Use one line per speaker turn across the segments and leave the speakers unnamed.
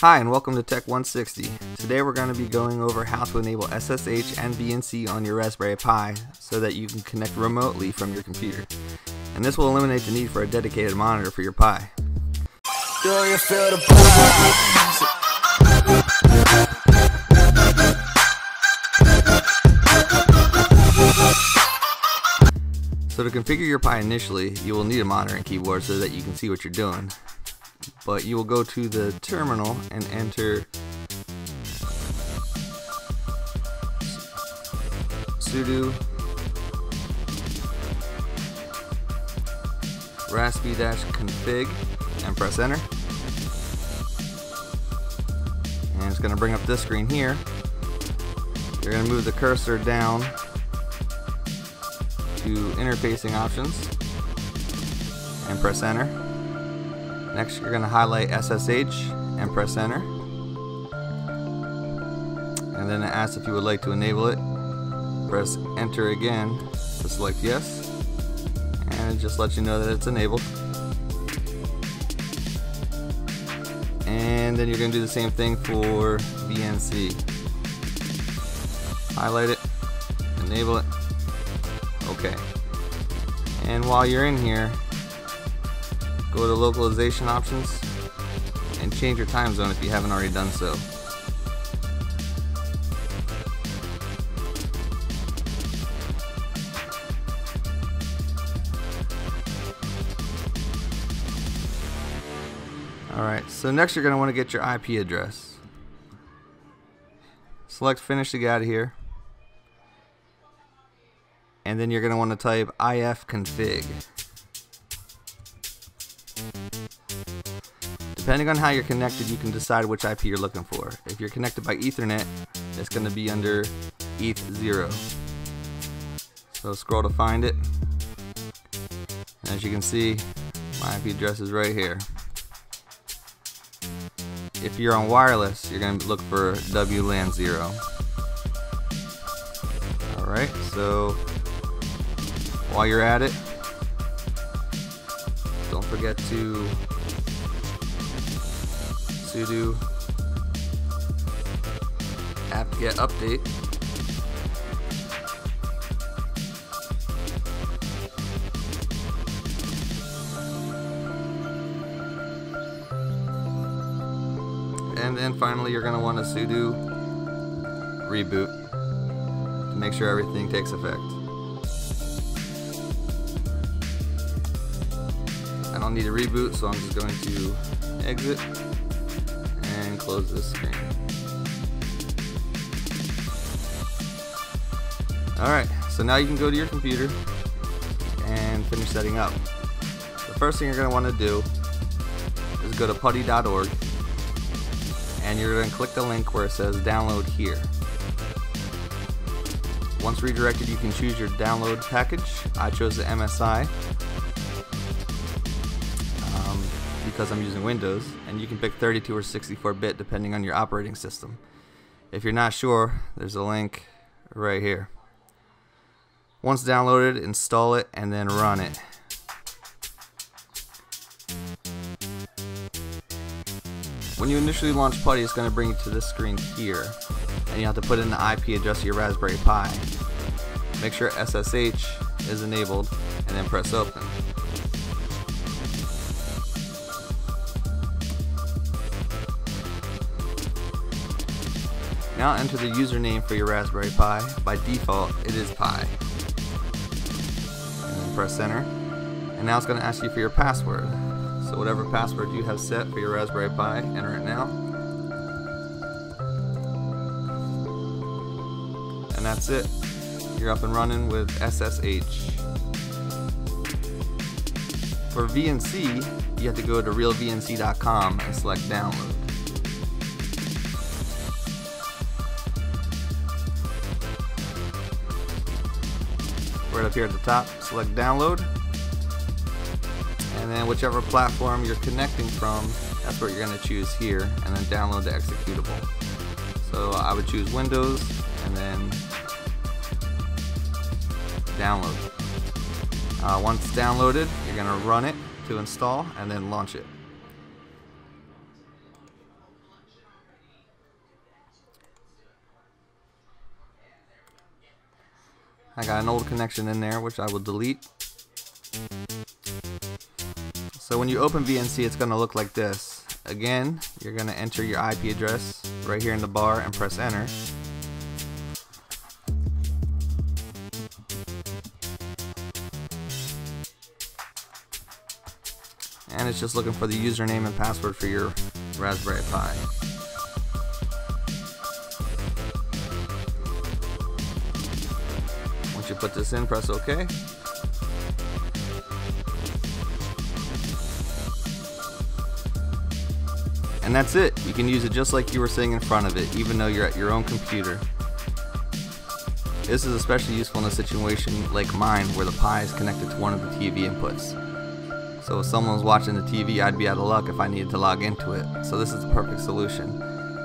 Hi and welcome to Tech 160. Today we're going to be going over how to enable SSH and VNC on your Raspberry Pi so that you can connect remotely from your computer. And this will eliminate the need for a dedicated monitor for your Pi. Do you feel the So to configure your Pi initially, you will need a monitor and keyboard so that you can see what you're doing but you will go to the terminal and enter sudo raspi-config and press enter. And it's going to bring up this screen here. You're going to move the cursor down to interfacing options and press enter Next, you're going to highlight SSH and press enter. And then it asks if you would like to enable it. Press enter again to select yes. And it just lets you know that it's enabled. And then you're going to do the same thing for VNC. Highlight it, enable it. Okay. And while you're in here, Go to localization options and change your time zone if you haven't already done so. Alright, so next you're going to want to get your IP address. Select finish to get out of here. And then you're going to want to type ifconfig. Depending on how you're connected, you can decide which IP you're looking for. If you're connected by Ethernet, it's going to be under ETH0. So scroll to find it. And as you can see, my IP address is right here. If you're on wireless, you're going to look for WLAN 0. Alright, so while you're at it, don't forget to sudo apt-get update. And then finally you're going to want to sudo reboot to make sure everything takes effect. I don't need a reboot so I'm just going to exit close this screen. Alright, so now you can go to your computer and finish setting up. The first thing you're going to want to do is go to putty.org and you're going to click the link where it says download here. Once redirected you can choose your download package. I chose the MSI because I'm using Windows, and you can pick 32 or 64 bit depending on your operating system. If you're not sure, there's a link right here. Once downloaded, install it and then run it. When you initially launch Putty, it's going to bring you to this screen here, and you have to put in the IP address of your Raspberry Pi. Make sure SSH is enabled, and then press open. Now enter the username for your Raspberry Pi. By default, it is Pi. And then press enter. And now it's going to ask you for your password. So whatever password you have set for your Raspberry Pi, enter it now. And that's it. You're up and running with SSH. For VNC, you have to go to realvnc.com and select download. Right up here at the top. Select download. And then whichever platform you're connecting from, that's what you're going to choose here. And then download the executable. So I would choose Windows and then download. Uh, once downloaded, you're going to run it to install and then launch it. I got an old connection in there which I will delete. So when you open VNC it's going to look like this. Again, you're going to enter your IP address right here in the bar and press enter. And it's just looking for the username and password for your Raspberry Pi. You put this in, press OK. And that's it. You can use it just like you were sitting in front of it, even though you're at your own computer. This is especially useful in a situation like mine where the Pi is connected to one of the TV inputs. So if someone was watching the TV, I'd be out of luck if I needed to log into it. So this is the perfect solution.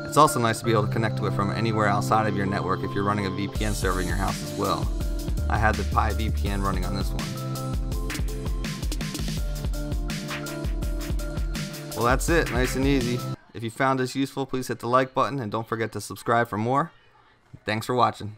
It's also nice to be able to connect to it from anywhere outside of your network if you're running a VPN server in your house as well. I had the Pi VPN running on this one. Well that's it, nice and easy. If you found this useful, please hit the like button and don't forget to subscribe for more. Thanks for watching.